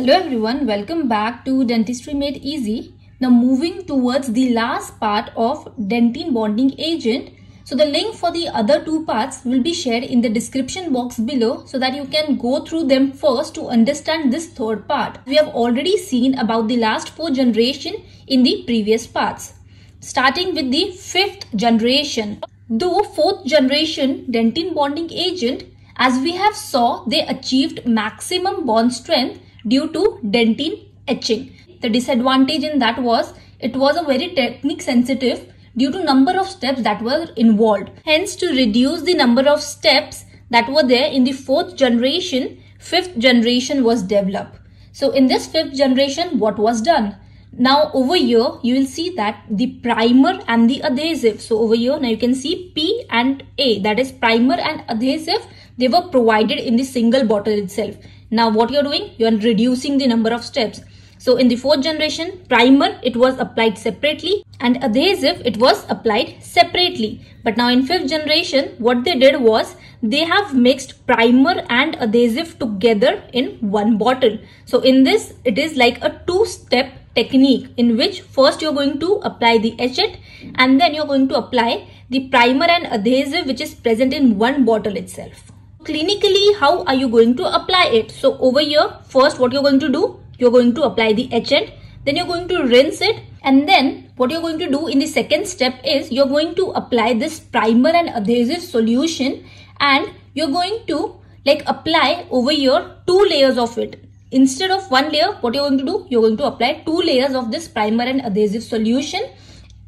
Hello everyone, welcome back to Dentistry Made Easy. Now moving towards the last part of dentin bonding agent. So the link for the other two parts will be shared in the description box below so that you can go through them first to understand this third part. We have already seen about the last four generation in the previous parts. Starting with the fifth generation. Though fourth generation dentin bonding agent as we have saw they achieved maximum bond strength due to dentine etching. The disadvantage in that was it was a very technique sensitive due to number of steps that were involved. Hence to reduce the number of steps that were there in the fourth generation, fifth generation was developed. So in this fifth generation, what was done? Now over here, you will see that the primer and the adhesive. So over here, now you can see P and A, that is primer and adhesive, they were provided in the single bottle itself. Now what you're doing? You are reducing the number of steps. So in the fourth generation, primer, it was applied separately and adhesive, it was applied separately. But now in fifth generation, what they did was they have mixed primer and adhesive together in one bottle. So in this, it is like a two-step technique in which first you're going to apply the etchant and then you're going to apply the primer and adhesive which is present in one bottle itself. Clinically, how are you going to apply it? So over here, first what you're going to do, you're going to apply the etchant then you're going to rinse it and then what you're going to do in the second step is you're going to apply this primer and adhesive solution and you're going to like apply over here two layers of it. Instead of one layer, what you're going to do, you're going to apply two layers of this primer and adhesive solution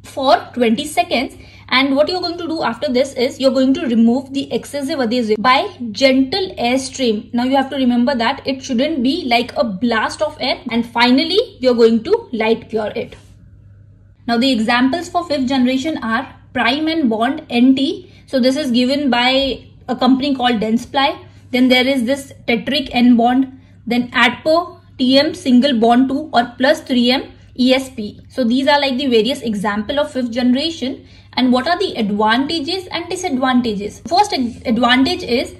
for 20 seconds and what you're going to do after this is you're going to remove the excessive adhesive by gentle airstream now you have to remember that it shouldn't be like a blast of air. And finally you're going to light cure it. Now the examples for fifth generation are prime and bond nt so this is given by a company called dentsply then there is this tetric n bond. Then Adper tm single bond 2 or plus 3m ESPE. So these are like the various example of fifth generation and what are the advantages and disadvantages. First advantage is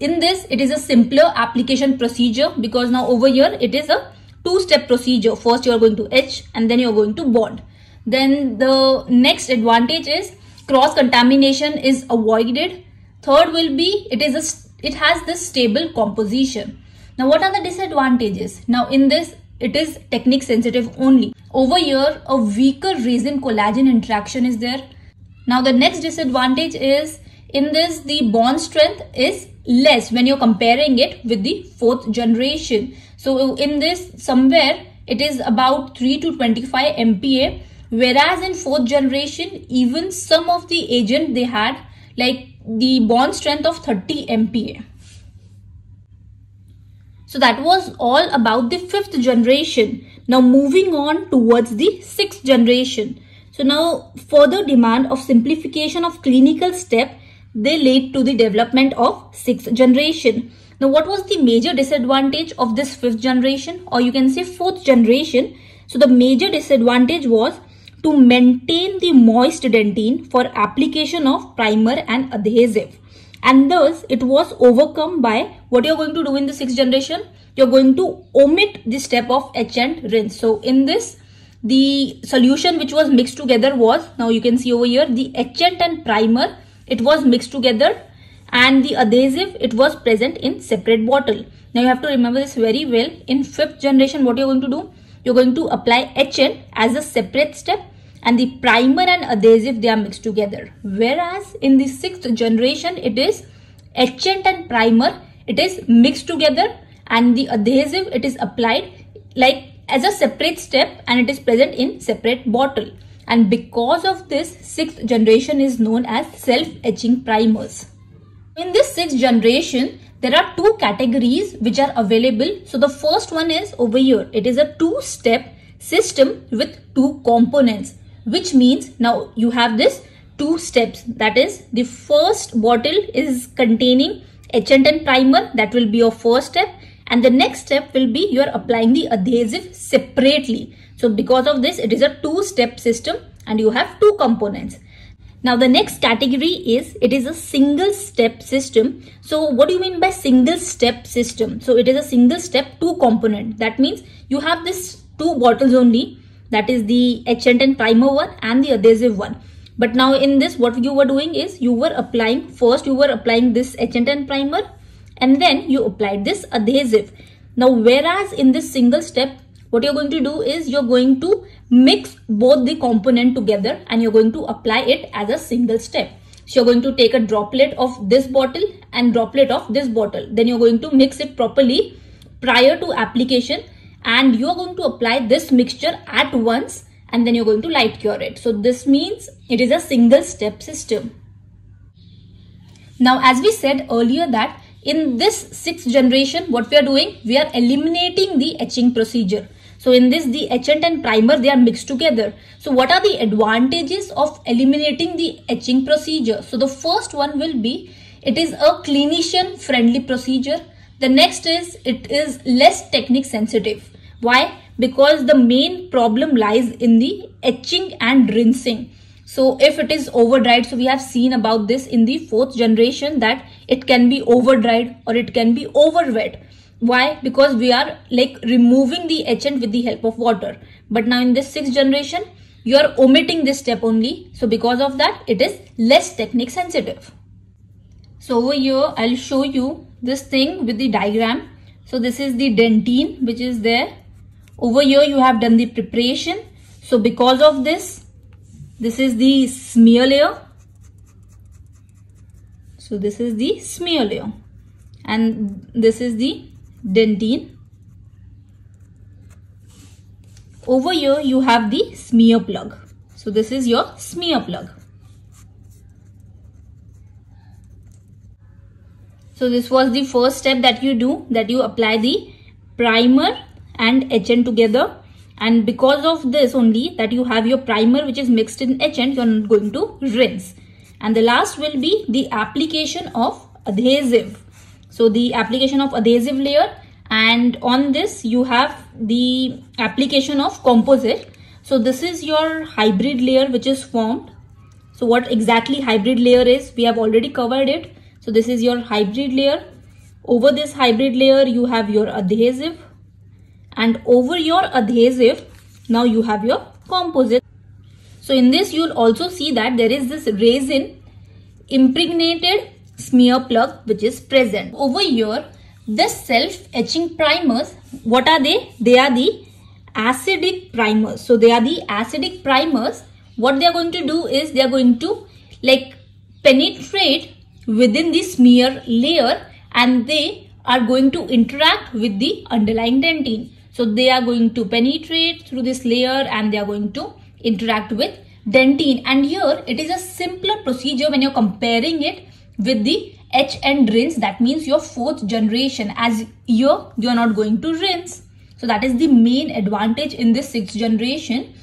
in this it is a simpler application procedure because now over here it is a two-step procedure. First you are going to etch and then you are going to bond. Then the next advantage is cross contamination is avoided. Third will be it is a it has this stable composition. Now what are the disadvantages? Now in this it is technique sensitive only. Over here, a weaker resin collagen interaction is there. Now the next disadvantage is in this the bond strength is less when you're comparing it with the fourth generation. So in this somewhere it is about 3 to 25 MPa whereas in fourth generation even some of the agent they had like the bond strength of 30 MPa. So that was all about the fifth generation. Now moving on towards the sixth generation. So now further demand of simplification of clinical step, they lead to the development of sixth generation. Now what was the major disadvantage of this fifth generation or you can say fourth generation? So the major disadvantage was to maintain the moist dentine for application of primer and adhesive and thus it was overcome by what you're going to do in the sixth generation. You're going to omit the step of etch and rinse so in this the solution which was mixed together was now you can see over here the etchant and primer it was mixed together. And the adhesive it was present in separate bottle. Now you have to remember this very well. In fifth generation what you're going to do? You're going to apply etchant as a separate step and the primer and adhesive they are mixed together. Whereas in the sixth generation it is etchant and primer. It is mixed together and the adhesive it is applied like as a separate step and it is present in separate bottle. And because of this sixth generation is known as self-etching primers. In this sixth generation there are two categories which are available. So the first one is over here. It is a two-step system with two components which means now you have this two steps that is the first bottle is containing and primer that will be your first step and the next step will be you are applying the adhesive separately so because of this it is a two step system and you have two components Now the next category is it is a single step system. So what do you mean by single step system? So it is a single step two component. That means you have this two bottles only that is the etchant and primer one and the adhesive one. But now in this what you were doing is you were applying first you were applying this etchant and primer and then you applied this adhesive. Now whereas in this single step what you're going to do is you're going to mix both the component together and you're going to apply it as a single step. So you're going to take a droplet of this bottle and droplet of this bottle. Then you're going to mix it properly prior to application and you're going to apply this mixture at once and then you're going to light cure it. So this means it is a single step system. Now as we said earlier that in this sixth generation what we are doing we are eliminating the etching procedure so in this, the etchant and primer, they are mixed together. So what are the advantages of eliminating the etching procedure? So the first one will be, it is a clinician friendly procedure. The next is, it is less technique sensitive. Why? Because the main problem lies in the etching and rinsing. So if it is over dried, so we have seen about this in the fourth generation that it can be over dried or it can be over wet why? Because we are like removing the etchant with the help of water. But now in this sixth generation you are omitting this step only. So because of that it is less technique sensitive. So over here i'll show you this thing with the diagram. So this is the dentine which is there over here you have done the preparation so because of this this is the smear layer so this is the smear layer and this is the dentine. Over here you have the smear plug. So this is your smear plug. So this was the first step that you do that you apply the primer and etchant together and because of this only that you have your primer which is mixed in etchant you are not going to rinse and the last will be the application of adhesive so the application of adhesive layer and on this you have the application of composite. So this is your hybrid layer which is formed. So what exactly hybrid layer is we have already covered it. So this is your hybrid layer. Over this hybrid layer you have your adhesive and over your adhesive now you have your composite. So in this you'll also see that there is this resin impregnated smear plug which is present. Over here, this self-etching primers, what are they? They are the acidic primers. So they are the acidic primers. What they are going to do is they are going to like penetrate within the smear layer and they are going to interact with the underlying dentine. So they are going to penetrate through this layer and they are going to interact with dentine. And here it is a simpler procedure when you're comparing it with the etch and rinse. That means your fourth generation. As here you are not going to rinse. So that is the main advantage in this sixth generation.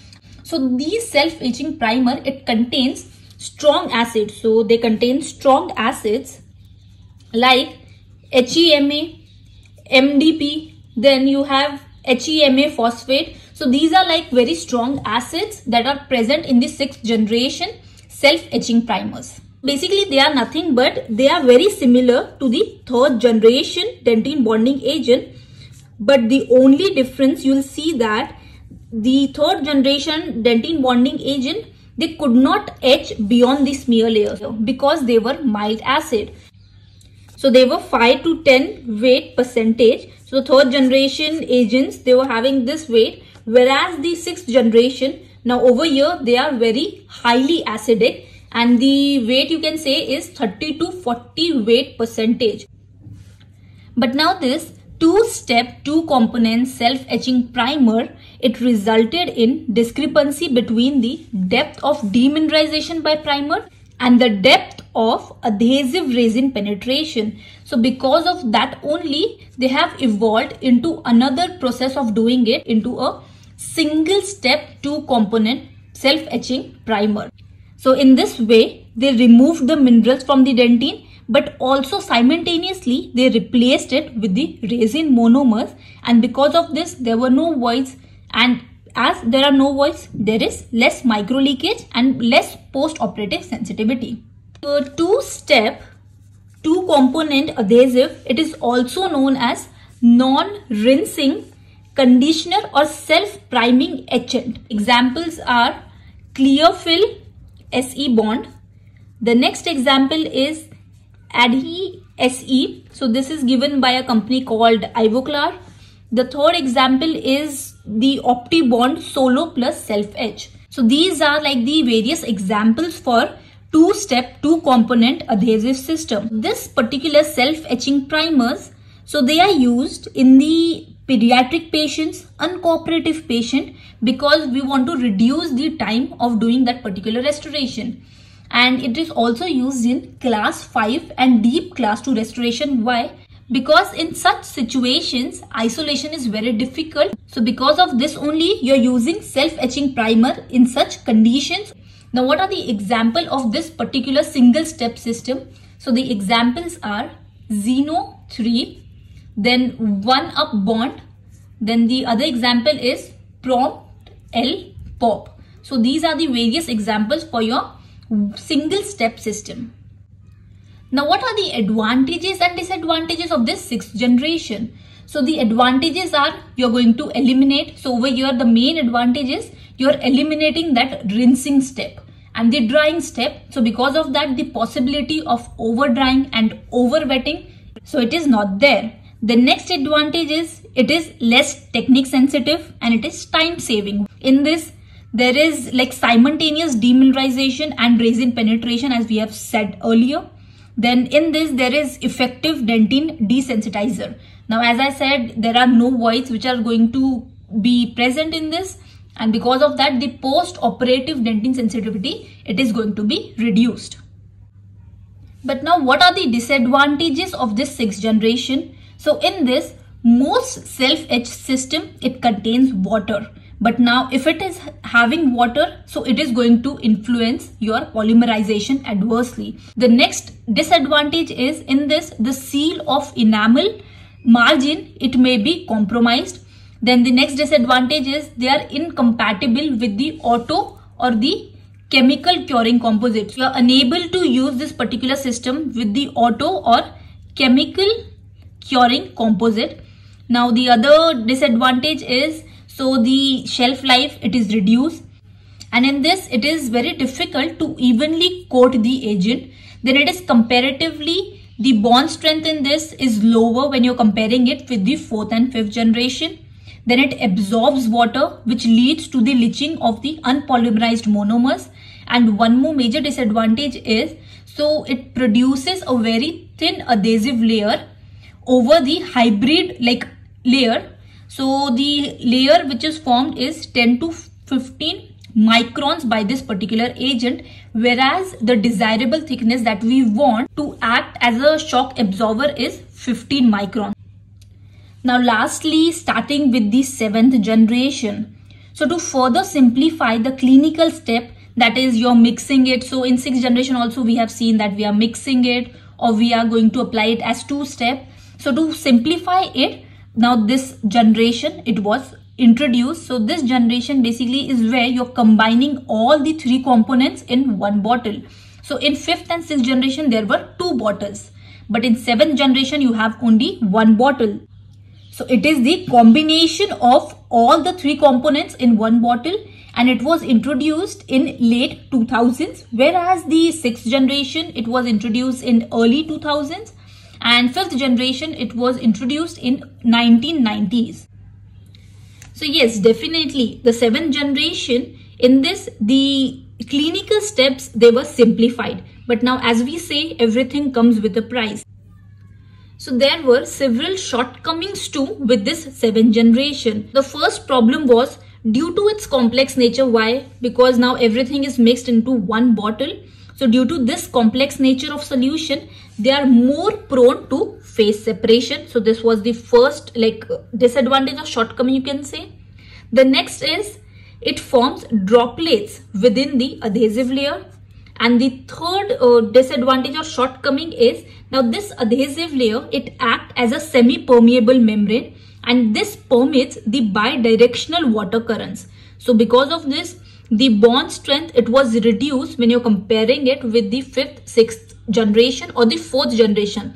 So these self-etching primer it contains strong acids. So they contain strong acids like HEMA, MDP, then you have HEMA phosphate. So these are like very strong acids that are present in the sixth generation self-etching primers. Basically, they are nothing but they are very similar to the third generation dentine bonding agent. But the only difference you'll see that the third generation dentine bonding agent, they could not etch beyond the smear layer because they were mild acid. So they were 5 to 10 weight percentage. So third generation agents, they were having this weight. Whereas the sixth generation, now over here, they are very highly acidic and the weight you can say is 30 to 40 weight percentage. But now this two-step, two-component self-etching primer, it resulted in discrepancy between the depth of demineralization by primer and the depth of adhesive resin penetration. So because of that only, they have evolved into another process of doing it into a single step two component self-etching primer. So in this way, they removed the minerals from the dentine but also simultaneously they replaced it with the resin monomers and because of this there were no voids and as there are no voids, there is less micro leakage and less post-operative sensitivity. The two-step, two-component adhesive, it is also known as non-rinsing conditioner or self-priming etchant. Examples are Clearfil SE bond. The next example is Adhe SE. So this is given by a company called Ivoclar. The third example is the OptiBond Solo plus Self Etch. So these are like the various examples for two-step, two-component adhesive system. This particular self-etching primers, so they are used in the pediatric patients, uncooperative patient because we want to reduce the time of doing that particular restoration. And it is also used in class 5 and deep class 2 restoration. Why? because in such situations isolation is very difficult so because of this only you're using self-etching primer in such conditions now what are the example of this particular single step system? So the examples are Xeno 3 then one up bond then the other example is prompt L pop. So these are the various examples for your single step system. Now, what are the advantages and disadvantages of this sixth generation? So, the advantages are you're going to eliminate. So, over here, the main advantage is you're eliminating that rinsing step and the drying step. So, because of that, the possibility of over drying and over wetting, so it is not there. The next advantage is it is less technique sensitive and it is time saving. In this, there is like simultaneous demineralization and resin penetration as we have said earlier then in this, there is effective dentine desensitizer. Now, as I said, there are no voids which are going to be present in this. And because of that, the post-operative dentin sensitivity, it is going to be reduced. But now what are the disadvantages of this sixth generation? So in this, most self-etch system, it contains water. But now if it is having water, so it is going to influence your polymerization adversely. The next disadvantage is in this, the seal of enamel margin, it may be compromised. Then the next disadvantage is they are incompatible with the auto or the chemical curing composites. You are unable to use this particular system with the auto or chemical curing composite. Now the other disadvantage is so the shelf life, it is reduced. And in this, it is very difficult to evenly coat the agent. Then it is comparatively, the bond strength in this is lower when you're comparing it with the fourth and fifth generation. Then it absorbs water, which leads to the leaching of the unpolymerized monomers. And one more major disadvantage is, so it produces a very thin adhesive layer over the hybrid like layer so the layer which is formed is 10 to 15 microns by this particular agent whereas the desirable thickness that we want to act as a shock absorber is 15 microns. Now lastly starting with the seventh generation. So to further simplify the clinical step that is you're mixing it. So in sixth generation also we have seen that we are mixing it or we are going to apply it as two step. So to simplify it now this generation it was introduced. So this generation basically is where you're combining all the three components in one bottle. So in fifth and sixth generation there were two bottles. But in seventh generation you have only one bottle. So it is the combination of all the three components in one bottle. And it was introduced in late 2000s whereas the sixth generation it was introduced in early 2000s and fifth generation it was introduced in 1990s so yes definitely the seventh generation in this the clinical steps they were simplified. But now as we say everything comes with a price. So there were several shortcomings too with this seventh generation. The first problem was due to its complex nature why? Because now everything is mixed into one bottle so due to this complex nature of solution, they are more prone to phase separation. So this was the first like disadvantage or shortcoming you can say. The next is it forms droplets within the adhesive layer. And the third uh, disadvantage or shortcoming is now this adhesive layer, it acts as a semi-permeable membrane and this permits the bidirectional water currents. So because of this, the bond strength, it was reduced when you're comparing it with the fifth, sixth generation or the fourth generation.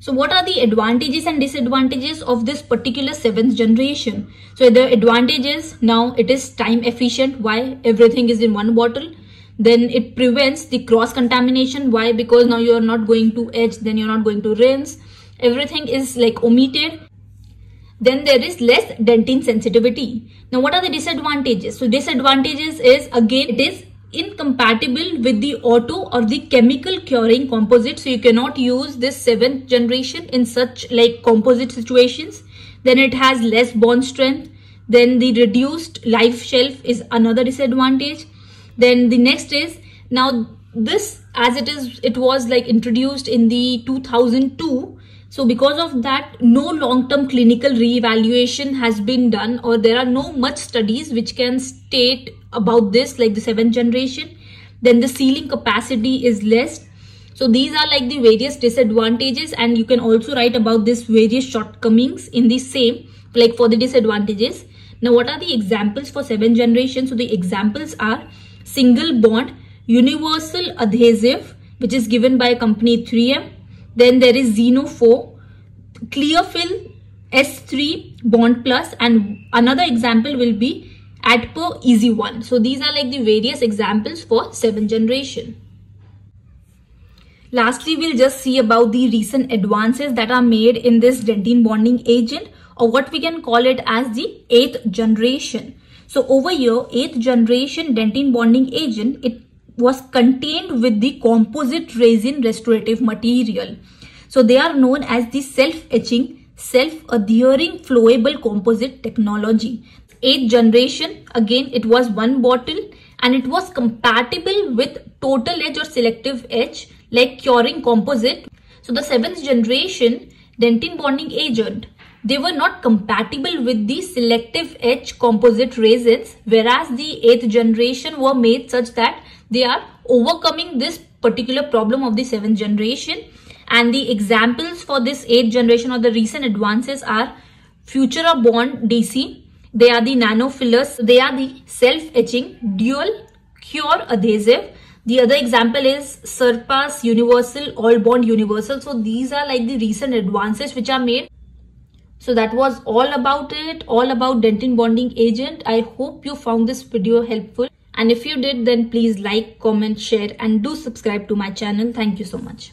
So what are the advantages and disadvantages of this particular seventh generation? So the advantages now it is time efficient. Why? Everything is in one bottle. Then it prevents the cross contamination. Why? Because now you are not going to etch then you're not going to rinse. Everything is like omitted. Then there is less dentin sensitivity. Now what are the disadvantages? So disadvantages is again it is incompatible with the auto or the chemical curing composite. So you cannot use this seventh generation in such like composite situations. Then it has less bond strength. Then the reduced life shelf is another disadvantage. Then the next is now this as it is it was like introduced in the 2002 so because of that, no long-term clinical re-evaluation has been done or there are no much studies which can state about this like the seventh generation. Then the sealing capacity is less. So these are like the various disadvantages and you can also write about this various shortcomings in the same like for the disadvantages. Now what are the examples for seventh generation? So the examples are single bond universal adhesive which is given by company 3M then there is Xeno 4, Clearfil S3 Bond Plus and another example will be Adper Easy 1. So these are like the various examples for 7th generation. Lastly, we'll just see about the recent advances that are made in this dentine bonding agent or what we can call it as the 8th generation. So over here, 8th generation dentine bonding agent, it was contained with the composite resin restorative material. So they are known as the self-etching, self-adhering flowable composite technology. Eighth generation, again it was one bottle and it was compatible with total etch or selective etch like curing composite. So the seventh generation dentin bonding agent they were not compatible with the selective etch composite resins whereas the 8th generation were made such that they are overcoming this particular problem of the 7th generation and the examples for this 8th generation or the recent advances are Futurabond DC, they are the nano fillers, they are the self-etching dual cure adhesive the other example is Surpass Universal, All Bond Universal. So these are like the recent advances which are made. So that was all about it, all about dentin Bonding Agent. I hope you found this video helpful. And if you did, then please like, comment, share and do subscribe to my channel. Thank you so much.